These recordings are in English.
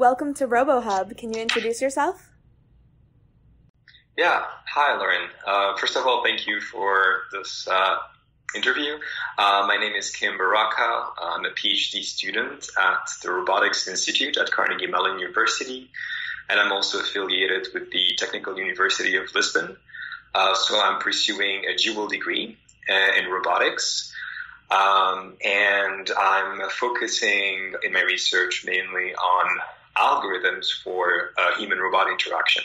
Welcome to RoboHub. Can you introduce yourself? Yeah. Hi, Lauren. Uh, first of all, thank you for this uh, interview. Uh, my name is Kim Baraka. I'm a PhD student at the Robotics Institute at Carnegie Mellon University, and I'm also affiliated with the Technical University of Lisbon. Uh, so I'm pursuing a dual degree uh, in robotics. Um, and I'm focusing in my research mainly on algorithms for uh, human robot interaction.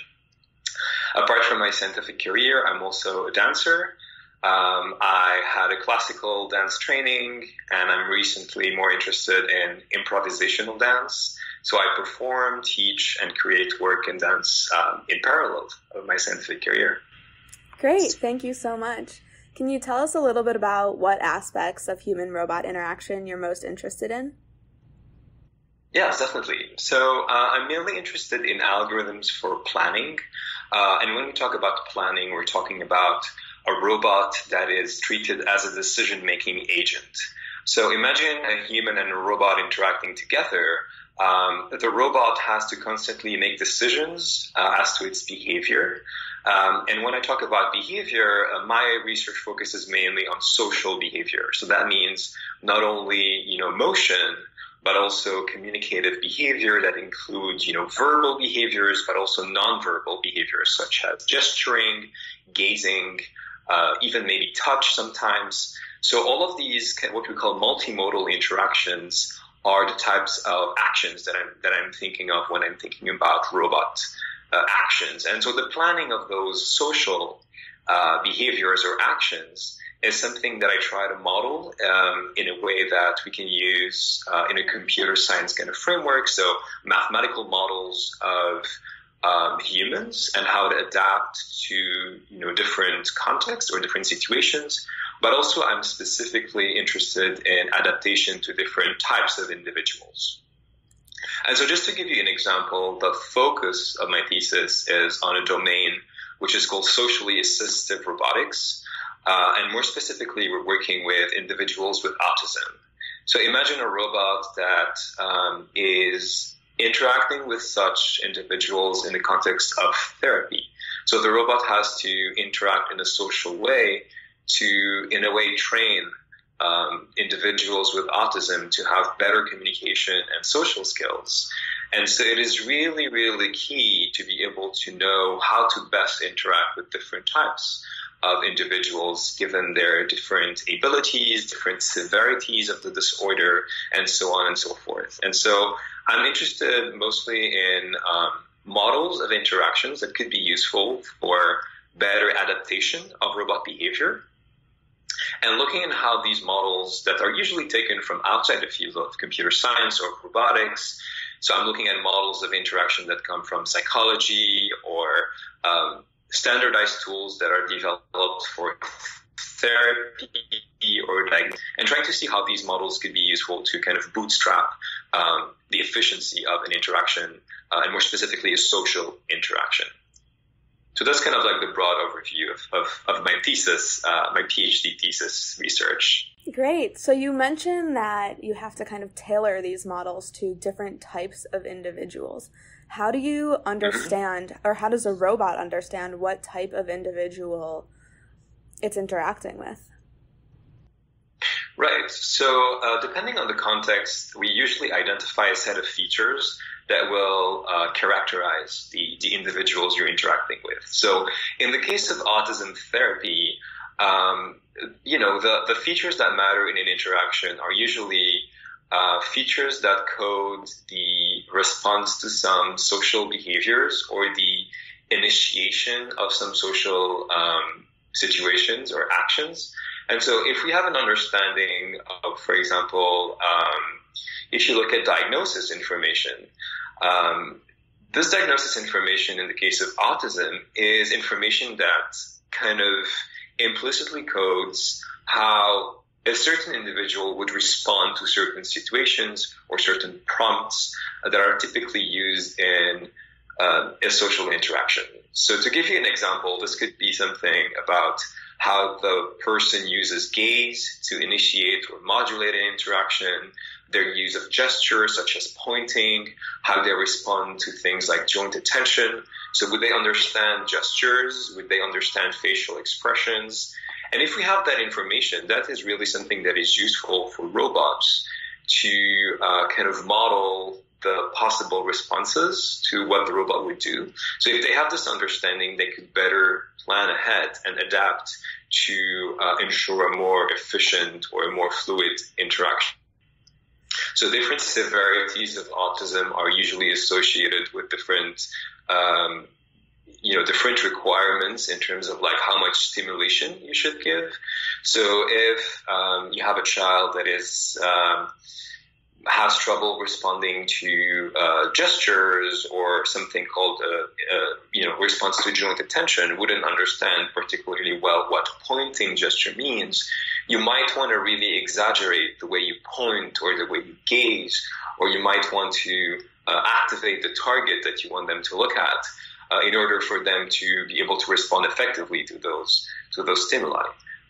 Apart from my scientific career, I'm also a dancer. Um, I had a classical dance training, and I'm recently more interested in improvisational dance. So I perform, teach, and create work in dance um, in parallel of my scientific career. Great, thank you so much. Can you tell us a little bit about what aspects of human robot interaction you're most interested in? Yes, definitely. So uh, I'm mainly interested in algorithms for planning. Uh, and when we talk about planning, we're talking about a robot that is treated as a decision making agent. So imagine a human and a robot interacting together. Um, the robot has to constantly make decisions uh, as to its behavior. Um, and when I talk about behavior, uh, my research focuses mainly on social behavior. So that means not only, you know, motion, but also communicative behavior that includes, you know, verbal behaviors, but also nonverbal behaviors such as gesturing, gazing, uh, even maybe touch sometimes. So all of these, what we call multimodal interactions, are the types of actions that I'm that I'm thinking of when I'm thinking about robot uh, actions. And so the planning of those social uh, behaviors or actions is something that I try to model um, in a way that we can use uh, in a computer science kind of framework. So mathematical models of um, humans and how to adapt to you know different contexts or different situations. But also, I'm specifically interested in adaptation to different types of individuals. And so, just to give you an example, the focus of my thesis is on a domain which is called socially assistive robotics. Uh, and more specifically, we're working with individuals with autism. So imagine a robot that um, is interacting with such individuals in the context of therapy. So the robot has to interact in a social way to, in a way, train um, individuals with autism to have better communication and social skills. And so it is really, really key to be able to know how to best interact with different types of individuals given their different abilities, different severities of the disorder, and so on and so forth. And so I'm interested mostly in um, models of interactions that could be useful for better adaptation of robot behavior. And looking at how these models that are usually taken from outside the field of computer science or robotics so I'm looking at models of interaction that come from psychology or um, standardized tools that are developed for therapy or diagnosis, and trying to see how these models could be useful to kind of bootstrap um, the efficiency of an interaction, uh, and more specifically, a social interaction. So that's kind of like the broad overview of, of, of my thesis, uh, my PhD thesis research. Great. So you mentioned that you have to kind of tailor these models to different types of individuals. How do you understand, or how does a robot understand what type of individual it's interacting with? Right. So, uh, depending on the context, we usually identify a set of features that will uh, characterize the, the individuals you're interacting with. So, in the case of autism therapy, um, you know, the, the features that matter in an interaction are usually uh, features that code the response to some social behaviors or the initiation of some social um, situations or actions. And so if we have an understanding of, for example, um, if you look at diagnosis information, um, this diagnosis information in the case of autism is information that kind of implicitly codes how a certain individual would respond to certain situations or certain prompts that are typically used in uh, a social interaction. So to give you an example, this could be something about how the person uses gaze to initiate or modulate an interaction. their use of gestures such as pointing, how they respond to things like joint attention. So would they understand gestures? Would they understand facial expressions? And if we have that information, that is really something that is useful for robots to uh, kind of model the possible responses to what the robot would do. So if they have this understanding, they could better plan ahead and adapt to uh, ensure a more efficient or a more fluid interaction. So different severities of autism are usually associated with different, um, you know, different requirements in terms of like how much stimulation you should give. So if um, you have a child that is um, has trouble responding to uh, gestures or something called a, a, you know response to joint attention wouldn't understand particularly well what pointing gesture means you might want to really exaggerate the way you point or the way you gaze or you might want to uh, activate the target that you want them to look at uh, in order for them to be able to respond effectively to those to those stimuli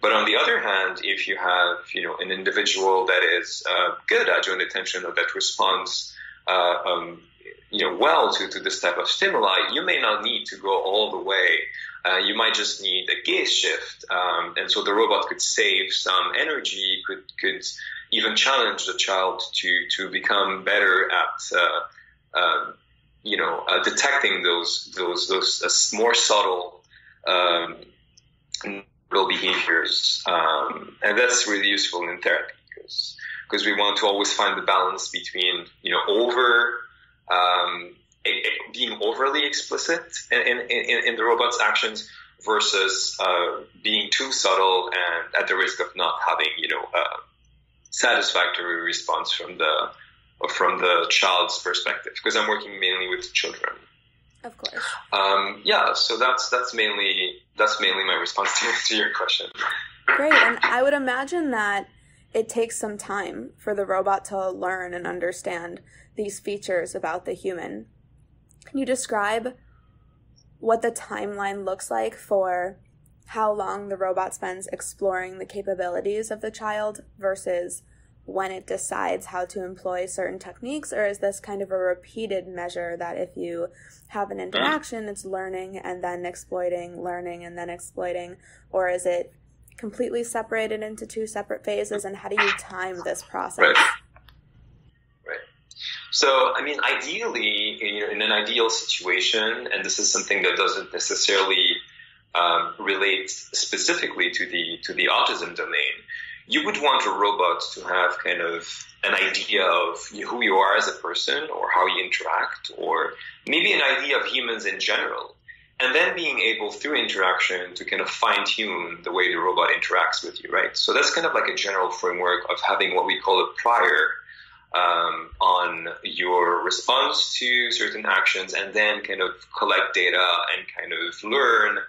but on the other hand, if you have, you know, an individual that is uh, good at joint attention or that responds, uh, um, you know, well to, to this type of stimuli, you may not need to go all the way. Uh, you might just need a gaze shift, um, and so the robot could save some energy, could could even challenge the child to to become better at, uh, um, you know, uh, detecting those those those uh, more subtle. Um, behaviors, um, and that's really useful in therapy because because we want to always find the balance between you know over um, being overly explicit in, in, in, the robot's actions versus uh, being too subtle and at the risk of not having you know a satisfactory response from the from the child's perspective because I'm working mainly with children. Of course. Um, yeah, so that's that's mainly that's mainly my response to, to your question. Great, and I would imagine that it takes some time for the robot to learn and understand these features about the human. Can you describe what the timeline looks like for how long the robot spends exploring the capabilities of the child versus when it decides how to employ certain techniques, or is this kind of a repeated measure that if you have an interaction, it's learning and then exploiting, learning and then exploiting, or is it completely separated into two separate phases? And how do you time this process? Right. So, I mean, ideally, you know, in an ideal situation, and this is something that doesn't necessarily um, relate specifically to the to the autism domain you would want a robot to have kind of an idea of who you are as a person or how you interact or maybe an idea of humans in general. And then being able through interaction to kind of fine tune the way the robot interacts with you, right? So that's kind of like a general framework of having what we call a prior um, on your response to certain actions and then kind of collect data and kind of learn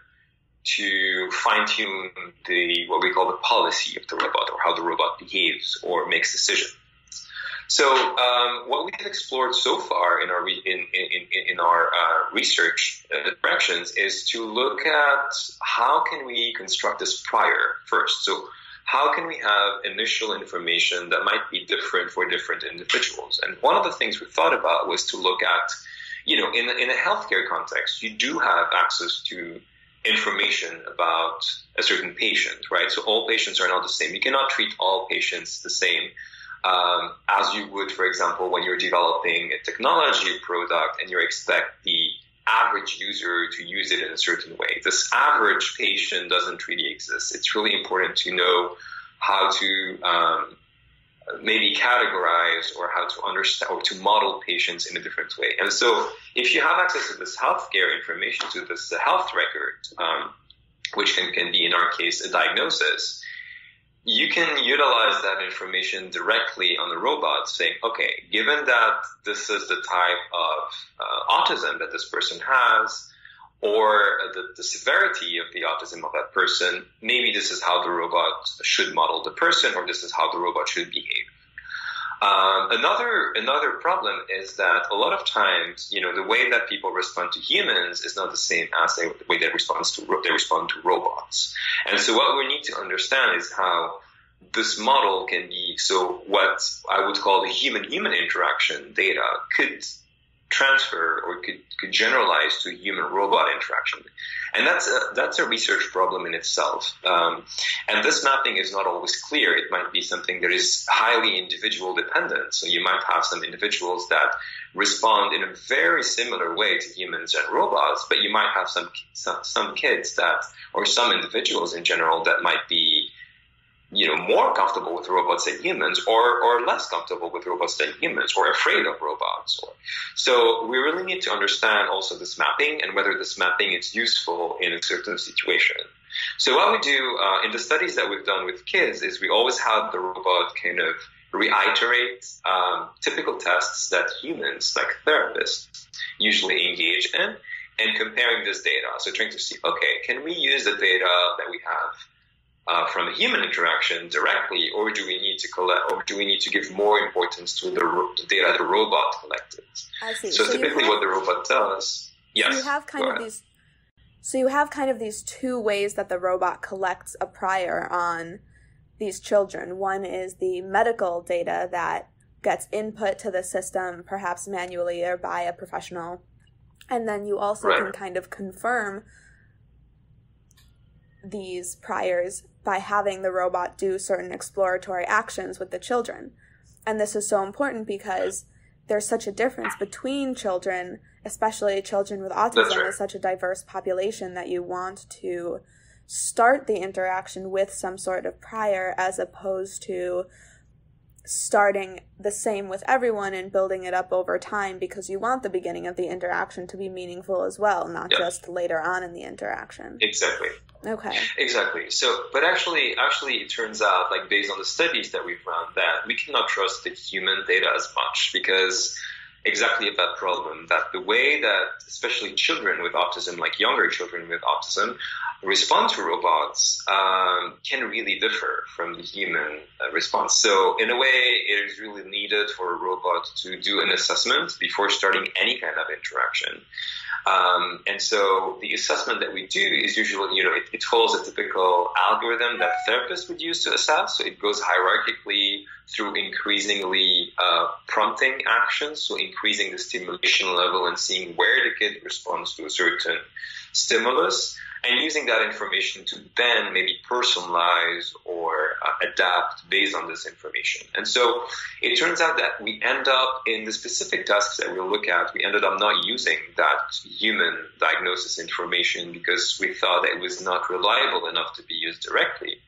to fine tune the what we call the policy of the robot or how the robot behaves or makes decisions. So um, what we've explored so far in our in in, in our uh, research uh, directions is to look at how can we construct this prior first. So how can we have initial information that might be different for different individuals? And one of the things we thought about was to look at, you know, in in a healthcare context, you do have access to information about a certain patient, right? So all patients are not the same. You cannot treat all patients the same um, as you would, for example, when you're developing a technology product and you expect the average user to use it in a certain way. This average patient doesn't really exist. It's really important to know how to um, maybe categorize or how to understand or to model patients in a different way. And so if you have access to this healthcare information, to this health record, um, which can, can be in our case a diagnosis, you can utilize that information directly on the robot saying, okay, given that this is the type of uh, autism that this person has, or the, the, severity of the autism of that person, maybe this is how the robot should model the person, or this is how the robot should behave. Um, another another problem is that a lot of times, you know, the way that people respond to humans is not the same as they, the way they respond to they respond to robots. And so, what we need to understand is how this model can be so what I would call the human-human interaction data could transfer or could, could generalize to human-robot interaction. And that's a, that's a research problem in itself. Um, and this mapping is not always clear. It might be something that is highly individual dependent. So you might have some individuals that respond in a very similar way to humans and robots, but you might have some, some, some kids that, or some individuals in general that might be you know, more comfortable with robots than humans or, or less comfortable with robots than humans or afraid of robots. Or, so we really need to understand also this mapping and whether this mapping is useful in a certain situation. So what we do uh, in the studies that we've done with kids is we always have the robot kind of reiterate um, typical tests that humans, like therapists, usually engage in and comparing this data. So trying to see, okay, can we use the data that we have uh, from a human interaction directly, or do we need to collect, or do we need to give more importance to the, ro- the data the robot collected? I see. So, so typically, have, what the robot does, yes. So you have kind of ahead. these. So you have kind of these two ways that the robot collects a prior on these children. One is the medical data that gets input to the system, perhaps manually or by a professional, and then you also right. can kind of confirm these priors by having the robot do certain exploratory actions with the children. And this is so important because there's such a difference between children, especially children with autism, right. is such a diverse population that you want to start the interaction with some sort of prior as opposed to starting the same with everyone and building it up over time because you want the beginning of the interaction to be meaningful as well, not yeah. just later on in the interaction. Exactly. Okay. Exactly. So, but actually, actually, it turns out, like based on the studies that we've run, that we cannot trust the human data as much because exactly of that problem that the way that especially children with autism, like younger children with autism, respond to robots um, can really differ from the human uh, response. So in a way, it is really needed for a robot to do an assessment before starting any kind of interaction. Um, and so the assessment that we do is usually, you know, it, it, follows a typical algorithm that therapists would use to assess. So it goes hierarchically through increasingly uh, prompting actions, so increasing the stimulation level and seeing where the kid responds to a certain stimulus and using that information to then maybe personalize or uh, adapt based on this information. And so it turns out that we end up in the specific tasks that we'll look at, we ended up not using that human diagnosis information because we thought it was not reliable enough to be used directly.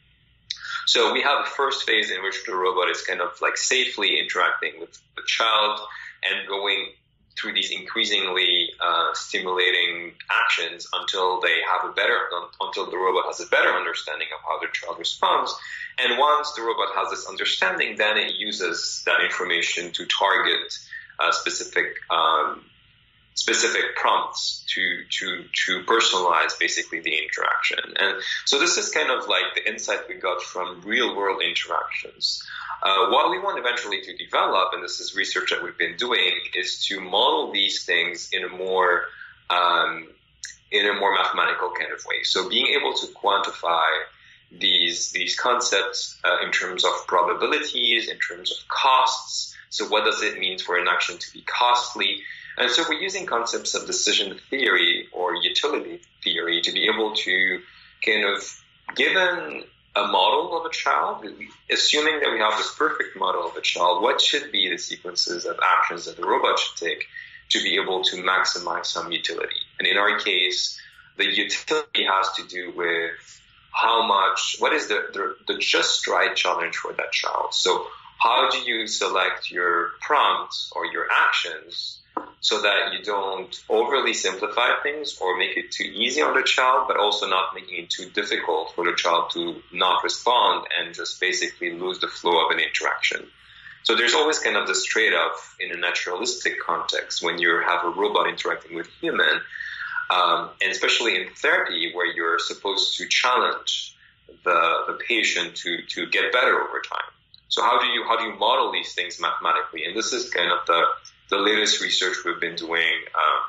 So we have a first phase in which the robot is kind of like safely interacting with the child and going through these increasingly uh, stimulating actions until they have a better, until the robot has a better understanding of how the child responds. And once the robot has this understanding, then it uses that information to target uh, specific um, specific prompts to to to personalize basically the interaction. And so this is kind of like the insight we got from real world interactions. Uh, what we want eventually to develop, and this is research that we've been doing, is to model these things in a more um, in a more mathematical kind of way. So being able to quantify these these concepts uh, in terms of probabilities, in terms of costs. So what does it mean for an action to be costly? And so we're using concepts of decision theory or utility theory to be able to kind of given a model of a child, assuming that we have this perfect model of a child, what should be the sequences of actions that the robot should take to be able to maximize some utility? And in our case, the utility has to do with how much, what is the, the, the just right challenge for that child? So how do you select your prompts or your actions so that you don't overly simplify things or make it too easy on the child, but also not making it too difficult for the child to not respond and just basically lose the flow of an interaction. So there's always kind of this trade-off in a naturalistic context when you have a robot interacting with human, um, and especially in therapy where you're supposed to challenge the, the patient to, to get better over time. So how do you how do you model these things mathematically? And this is kind of the the latest research we've been doing um,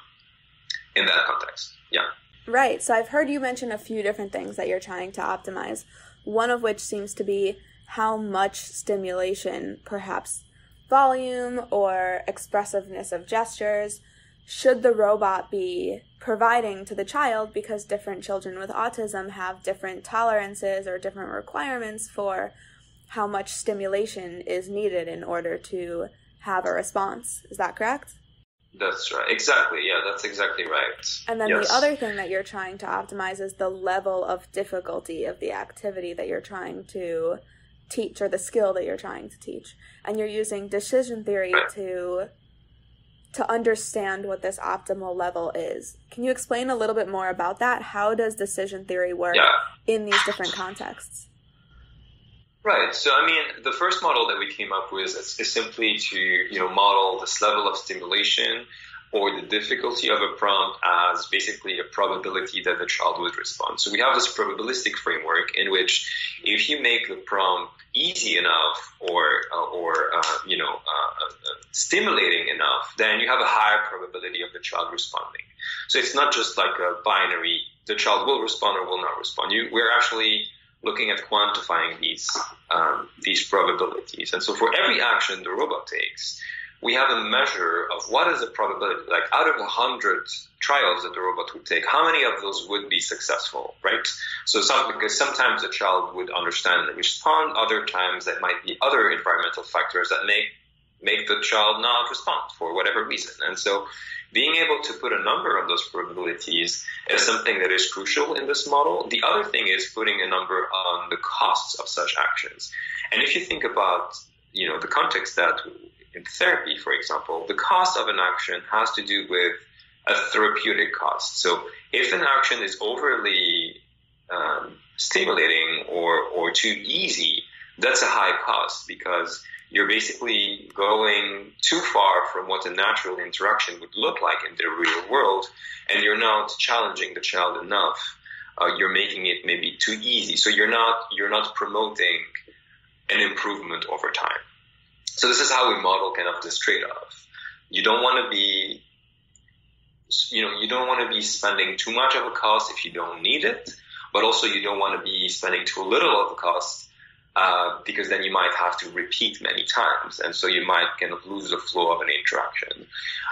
in that context. Yeah. Right. So I've heard you mention a few different things that you're trying to optimize. One of which seems to be how much stimulation, perhaps volume or expressiveness of gestures, should the robot be providing to the child because different children with autism have different tolerances or different requirements for how much stimulation is needed in order to have a response. Is that correct? That's right. Exactly. Yeah, that's exactly right. And then yes. the other thing that you're trying to optimize is the level of difficulty of the activity that you're trying to teach or the skill that you're trying to teach. And you're using decision theory right. to to understand what this optimal level is. Can you explain a little bit more about that? How does decision theory work yeah. in these different contexts? Right. So, I mean, the first model that we came up with is, is simply to, you know, model this level of stimulation or the difficulty of a prompt as basically a probability that the child would respond. So we have this probabilistic framework in which if you make the prompt easy enough or uh, or uh, you know uh, uh, stimulating enough, then you have a higher probability of the child responding. So it's not just like a binary: the child will respond or will not respond. You, we're actually looking at quantifying these um, these probabilities. And so for every action the robot takes, we have a measure of what is the probability. Like out of a hundred trials that the robot would take, how many of those would be successful, right? So some because sometimes the child would understand and respond, other times that might be other environmental factors that make make the child not respond for whatever reason. And so being able to put a number on those probabilities is something that is crucial in this model. The other thing is putting a number on the costs of such actions. And if you think about, you know, the context that in therapy, for example, the cost of an action has to do with a therapeutic cost. So if an action is overly um, stimulating or, or too easy, that's a high cost because you're basically going too far from what a natural interaction would look like in the real world, and you're not challenging the child enough. Uh, you're making it maybe too easy, so you're not you're not promoting an improvement over time. So this is how we model kind of this trade-off. You don't want to be, you know, you don't want to be spending too much of a cost if you don't need it, but also you don't want to be spending too little of a cost uh, because then you might have to repeat many times, and so you might kind of lose the flow of an interaction.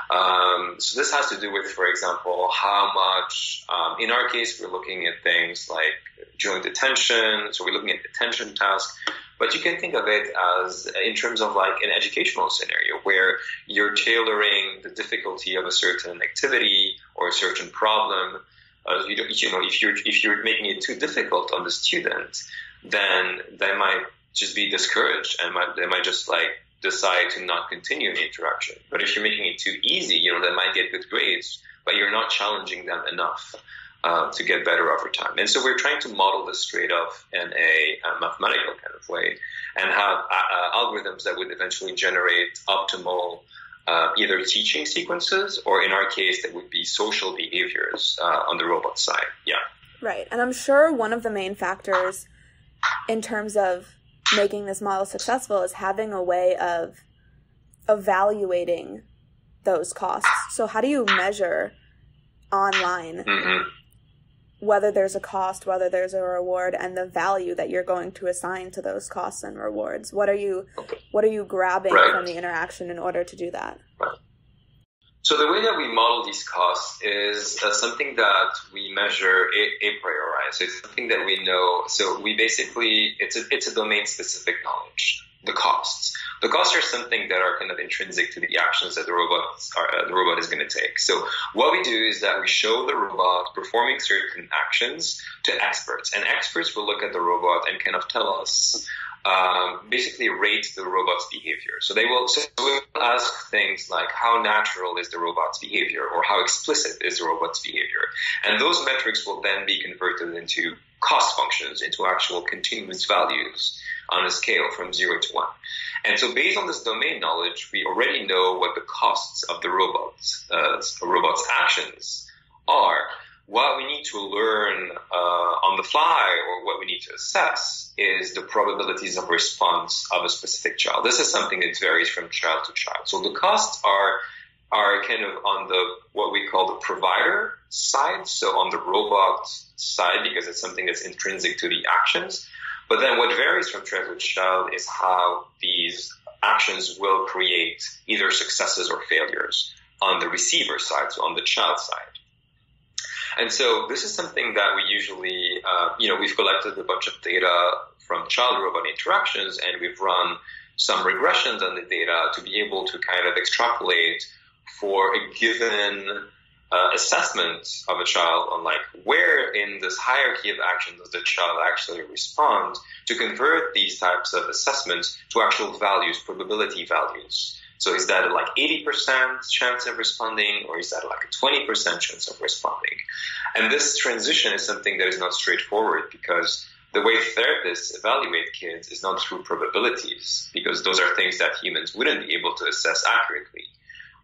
Um, so this has to do with, for example, how much. Um, in our case, we're looking at things like joint attention. So we're looking at attention tasks. But you can think of it as in terms of like an educational scenario where you're tailoring the difficulty of a certain activity or a certain problem. Uh, you, you know, if you're if you're making it too difficult on the student, then they might just be discouraged and might, they might just like decide to not continue the interaction. But if you're making it too easy, you know, they might get good grades, but you're not challenging them enough uh, to get better over time. And so we're trying to model this trade off in a, a, mathematical kind of way and have uh, uh, algorithms that would eventually generate optimal uh, either teaching sequences or in our case that would be social behaviors uh, on the robot side. Yeah. Right. And I'm sure one of the main factors in terms of making this model successful is having a way of evaluating those costs. So how do you measure online mm-hmm. whether there's a cost, whether there's a reward and the value that you're going to assign to those costs and rewards? What are you what are you grabbing right. from the interaction in order to do that? Right. So the way that we model these costs is uh, something that we measure a, a priori. So it's something that we know. So we basically, it's a, it's a domain specific knowledge, the costs. The costs are something that are kind of intrinsic to the actions that the robot, uh, the robot is going to take. So what we do is that we show the robot performing certain actions to experts and experts will look at the robot and kind of tell us um, basically rate the robot's behavior. So they will, so will ask things like how natural is the robot's behavior or how explicit is the robot's behavior. And those metrics will then be converted into cost functions, into actual continuous values on a scale from zero to one. And so based on this domain knowledge, we already know what the costs of the robot's, uh, robot's actions are. What we need to learn uh, on the fly or what we need to assess is the probabilities of response of a specific child. This is something that varies from child to child. So the costs are are kind of on the what we call the provider side, so on the robot side because it's something that's intrinsic to the actions. But then what varies from child to child is how these actions will create either successes or failures on the receiver side, so on the child side. And so this is something that we usually, uh, you know, we've collected a bunch of data from child robot interactions and we've run some regressions on the data to be able to kind of extrapolate for a given uh, assessment of a child on like where in this hierarchy of action does the child actually respond to convert these types of assessments to actual values, probability values. So is that like 80% chance of responding or is that like a 20% chance of responding? And this transition is something that is not straightforward because the way therapists evaluate kids is not through probabilities because those are things that humans wouldn't be able to assess accurately.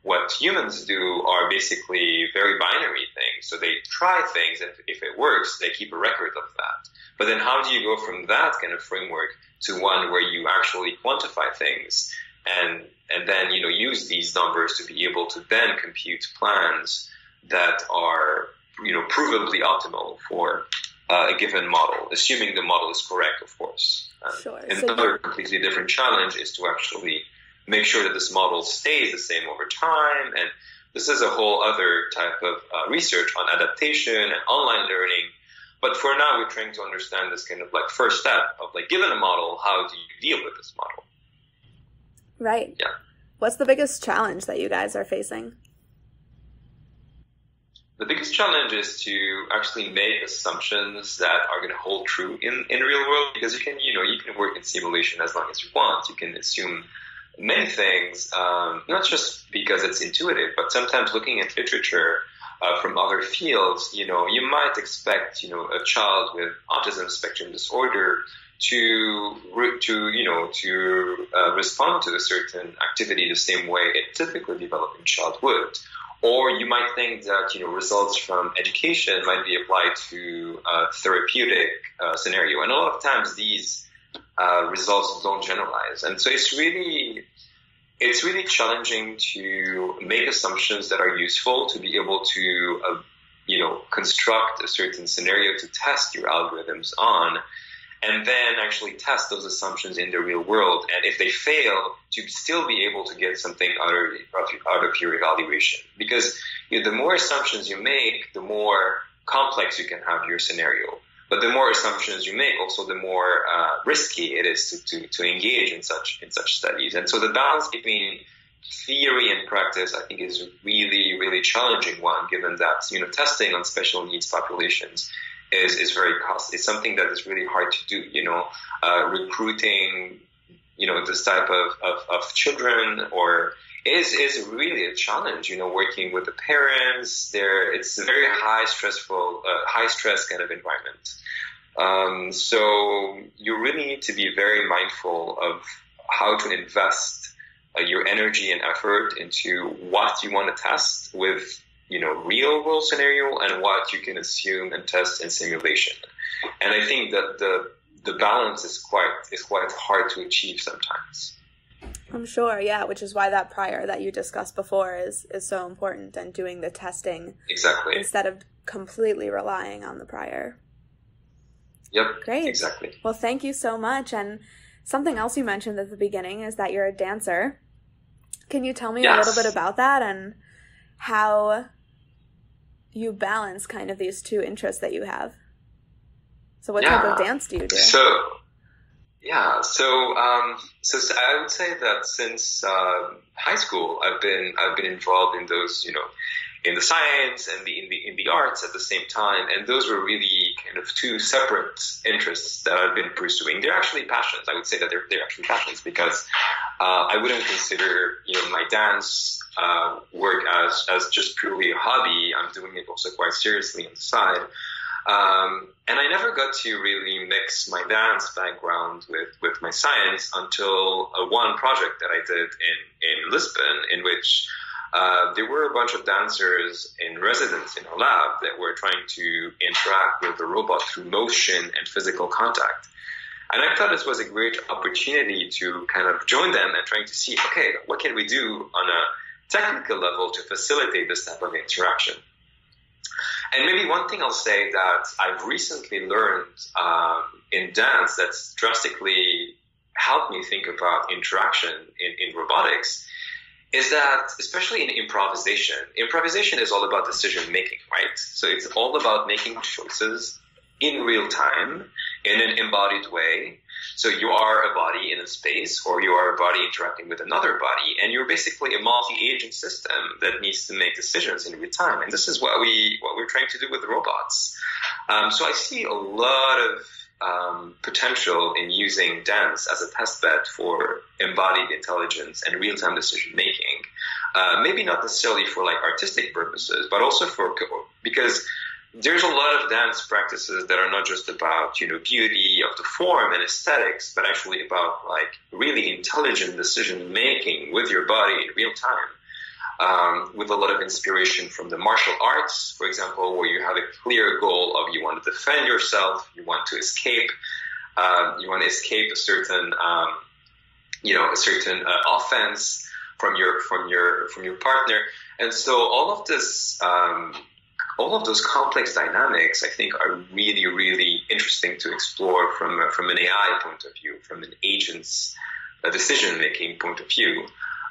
What humans do are basically very binary things. So they try things and if it works, they keep a record of that. But then how do you go from that kind of framework to one where you actually quantify things and and then you know use these numbers to be able to then compute plans that are you know provably optimal for uh, a given model, assuming the model is correct, of course. Uh, sure. Another so completely different challenge is to actually make sure that this model stays the same over time. And this is a whole other type of uh, research on adaptation and online learning. But for now, we're trying to understand this kind of like first step of like, given a model, how do you deal with this model? Right. Yeah. What's the biggest challenge that you guys are facing? The biggest challenge is to actually make assumptions that are going to hold true in, in real world because you can, you know, you can work in simulation as long as you want. You can assume many things, um, not just because it's intuitive, but sometimes looking at literature uh, from other fields, you know, you might expect, you know, a child with autism spectrum disorder to to you know to uh, respond to a certain activity the same way a typically developing child would. Or you might think that you know results from education might be applied to a therapeutic uh, scenario, and a lot of times these uh, results don't generalize, and so it's really it's really challenging to make assumptions that are useful to be able to uh, you know construct a certain scenario to test your algorithms on and then actually test those assumptions in the real world. And if they fail, to still be able to get something out of, out of your evaluation. Because you know, the more assumptions you make, the more complex you can have your scenario. But the more assumptions you make, also the more uh, risky it is to, to, to engage in such in such studies. And so the balance between theory and practice, I think, is really, really challenging one, given that you know testing on special needs populations is, is very costly. It's something that is really hard to do, you know, uh, recruiting, you know, this type of, of, of children or is, is really a challenge, you know, working with the parents there. It's a very high stressful, uh, high stress kind of environment. Um, so you really need to be very mindful of how to invest uh, your energy and effort into what you want to test with you know, real world scenario and what you can assume and test in simulation. And I think that the the balance is quite is quite hard to achieve sometimes. I'm sure, yeah, which is why that prior that you discussed before is is so important and doing the testing exactly instead of completely relying on the prior. Yep. Great. Exactly. Well, thank you so much. And something else you mentioned at the beginning is that you're a dancer. Can you tell me yes. a little bit about that and how you balance kind of these two interests that you have. So, what yeah. type of dance do you do? So, yeah, so um, so I would say that since uh, high school, I've been I've been involved in those, you know, in the science and the in the in the arts at the same time, and those were really kind of two separate interests that I've been pursuing. They're actually passions. I would say that they're they're actually passions because uh, I wouldn't consider you know my dance uh, work as as just purely a hobby. I'm doing it also quite seriously on the side. Um, and I never got to really mix my dance background with, with my science until a one project that I did in, in Lisbon, in which uh, there were a bunch of dancers in residence in our lab that were trying to interact with the robot through motion and physical contact. And I thought this was a great opportunity to kind of join them and trying to see, okay, what can we do on a technical level to facilitate this type of interaction? And maybe one thing I'll say that I've recently learned um, in dance that's drastically helped me think about interaction in, in robotics is that especially in improvisation, improvisation is all about decision making, right? So it's all about making choices in real time in an embodied way. So you are a body in a space or you are a body interacting with another body and you're basically a multi-agent system that needs to make decisions in real time. And this is what we, what we're trying to do with robots. Um, so I see a lot of um, potential in using dance as a test bed for embodied intelligence and real-time decision making. Uh, maybe not necessarily for like artistic purposes, but also for because there's a lot of dance practices that are not just about you know beauty of the form and aesthetics, but actually about like really intelligent decision making with your body in real time um, with a lot of inspiration from the martial arts, for example, where you have a clear goal of you want to defend yourself, you want to escape, um, you want to escape a certain, um, you know, a certain uh, offense from your from your from your partner, and so all of this. All of those complex dynamics, I think, are really, really interesting to explore from from an AI point of view, from an agent's uh, decision making point of view.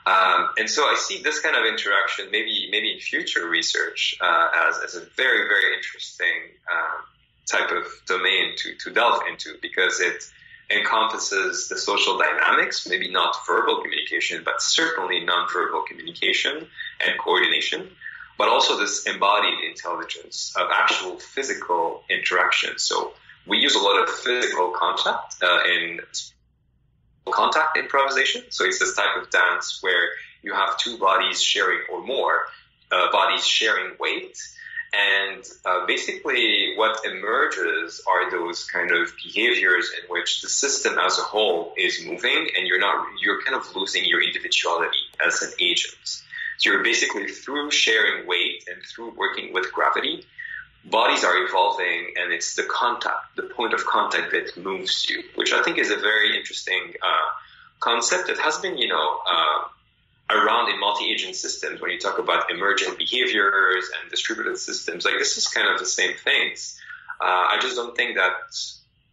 Um, and so I see this kind of interaction maybe maybe in future research uh, as, as a very very interesting um, type of domain to, to delve into because it encompasses the social dynamics, maybe not verbal communication, but certainly nonverbal communication and coordination, but also this embodied intelligence of actual physical interaction. So we use a lot of physical contact uh, in contact improvisation. So it's this type of dance where you have two bodies sharing or more uh, bodies sharing weight. And uh, basically, what emerges are those kind of behaviors in which the system as a whole is moving, and you're not you're kind of losing your individuality as an agent. You're basically through sharing weight and through working with gravity, bodies are evolving and it's the contact, the point of contact that moves you, which I think is a very interesting uh, concept that has been, you know, uh, around in multi-agent systems when you talk about emergent behaviors and distributed systems. Like this is kind of the same things. Uh, I just don't think that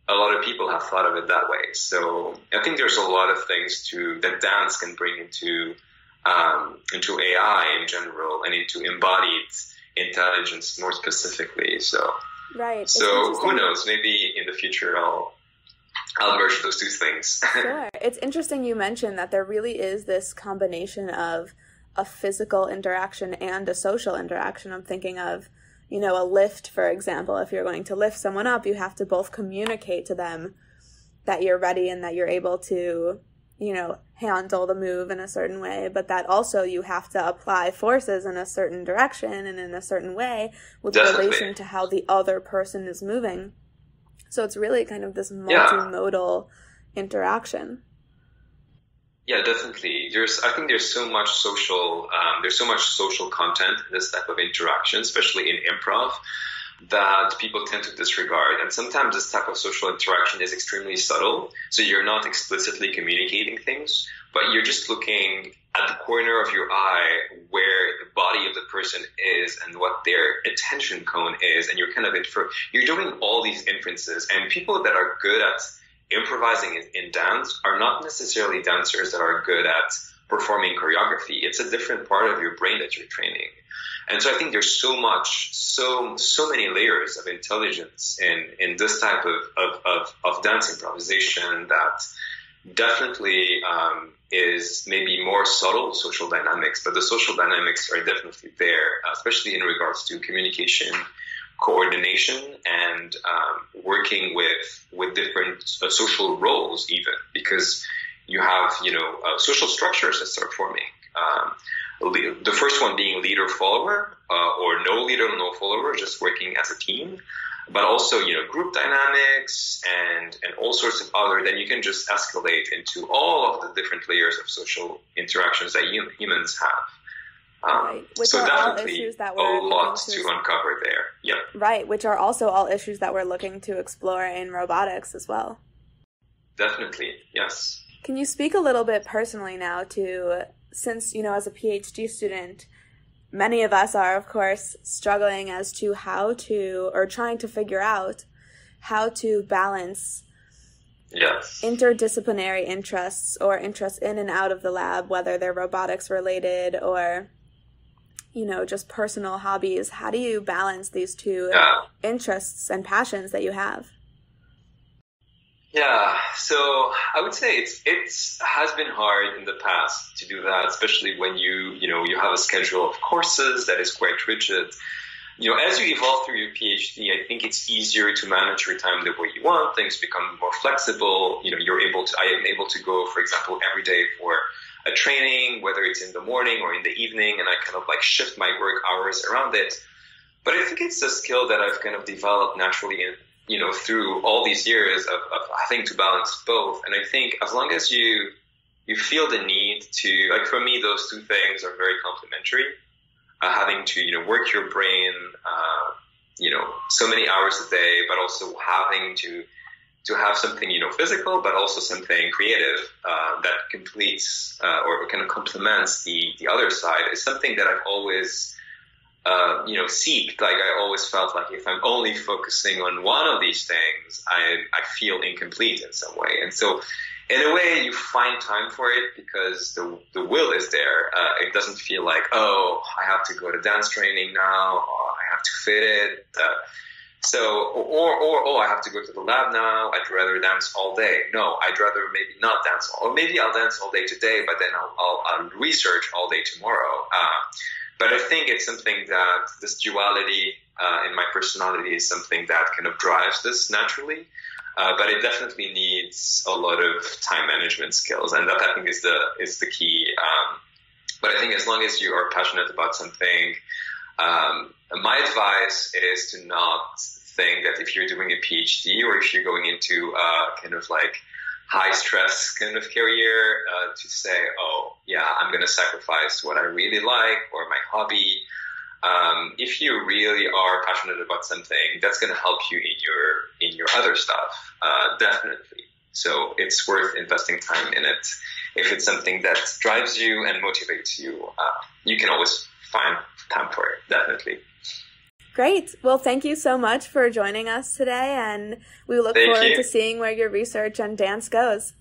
a lot of people have thought of it that way. So I think there's a lot of things to that dance can bring into um, into AI in general and into embodied intelligence more specifically. So, right. So who knows? Maybe in the future I'll I'll merge those two things. sure. It's interesting you mentioned that there really is this combination of a physical interaction and a social interaction. I'm thinking of, you know, a lift, for example. If you're going to lift someone up, you have to both communicate to them that you're ready and that you're able to you know, handle the move in a certain way, but that also you have to apply forces in a certain direction and in a certain way with Definitely. relation to how the other person is moving. So it's really kind of this multimodal yeah. interaction. Yeah, definitely. There's, I think there's so much social, um, there's so much social content in this type of interaction, especially in improv that people tend to disregard. And sometimes this type of social interaction is extremely subtle. So you're not explicitly communicating things, but you're just looking at the corner of your eye where the body of the person is and what their attention cone is. And you're kind of infer, you're doing all these inferences and people that are good at improvising in, in dance are not necessarily dancers that are good at performing choreography. It's a different part of your brain that you're training. And so I think there's so much, so so many layers of intelligence in in this type of of, of, of dance improvisation that definitely um, is maybe more subtle social dynamics, but the social dynamics are definitely there, especially in regards to communication, coordination, and um, working with with different uh, social roles, even because you have you know uh, social structures that start forming. Um, the first one being leader follower uh, or no leader no follower just working as a team but also you know group dynamics and and all sorts of other then you can just escalate into all of the different layers of social interactions that humans have um, right. Which so are all issues that we're a lot to, to uncover there. Yeah. Right, which are also all issues that we're looking to explore in robotics as well. Definitely, yes. Can you speak a little bit personally now to since you know as a phd student many of us are, of course, struggling as to how to, or trying to figure out how to balance yes. interdisciplinary interests or interests in and out of the lab, whether they're robotics related or, you know, just personal hobbies. How do you balance these two Yeah. interests and passions that you have? Yeah, so I would say it's it's has been hard in the past to do that, especially when you you know you have a schedule of courses that is quite rigid. You know, as you evolve through your PhD, I think it's easier to manage your time the way you want. Things become more flexible. You know, you're able to. I am able to go, for example, every day for a training, whether it's in the morning or in the evening, and I kind of like shift my work hours around it. But I think it's a skill that I've kind of developed naturally in you know, through all these years of, of having to balance both. And I think as long as you you feel the need to, like for me, those two things are very complementary. Uh, having to, you know, work your brain, uh, you know, so many hours a day, but also having to to have something, you know, physical, but also something creative uh, that completes uh, or kind of complements the the other side is something that I've always uh, you know, seek. Like I always felt like if I'm only focusing on one of these things, I I feel incomplete in some way. And so, in a way, you find time for it because the the will is there. Uh, it doesn't feel like oh, I have to go to dance training now, or I have to fit it. Uh, so, or, or, oh, I have to go to the lab now. I'd rather dance all day. No, I'd rather maybe not dance, or maybe I'll dance all day today, but then I'll, I'll, I'll research all day tomorrow. Uh, but I think it's something that this duality uh, in my personality is something that kind of drives this naturally. Uh, but it definitely needs a lot of time management skills, and that I think is the is the key. Um, but I think as long as you are passionate about something, um, my advice is to not think that if you're doing a PhD or if you're going into uh, kind of like high stress kind of career uh, to say, oh, yeah, I'm going to sacrifice what I really like or my hobby. Um, if you really are passionate about something, that's going to help you in your in your other stuff, uh, definitely. So it's worth investing time in it. If it's something that drives you and motivates you, uh, you can always find time for it, definitely. Great. Well, thank you so much for joining us today, and we look Thank forward you. to seeing where your research on dance goes.